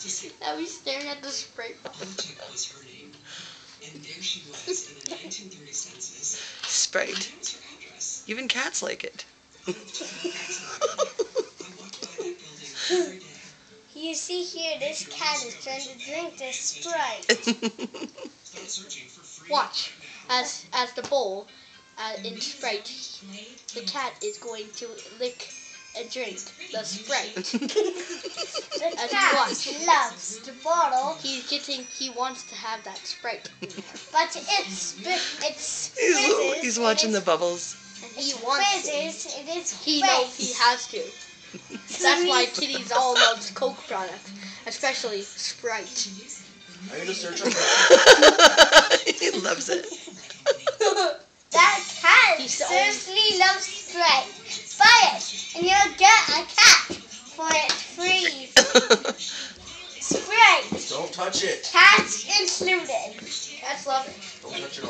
Now he's staring at the Sprite bottle. Wojtek was her name. And there she was in the 1930 census. Sprite. That was her address. Even cats like it. I walked by that building every day. You see here, this cat is trying to drink this Sprite. Start searching for free Watch as as the bowl uh, in Sprite, the cat is going to lick and drink the Sprite. The As you cat loves the bottle, He's getting. He wants to have that Sprite, but it spit, it he's, fizzes. he's watching the bubbles. and he wants. To. fizzes, it is He knows he has to. That's why kitties all loves Coke products, especially Sprite. Are you gonna search on that? he loves it. That cat He's the seriously loves Sprite. Buy it, and you'll get a cat for it free. Sprite, Don't touch it. cats included. Cats love it. Don't touch it on. Cats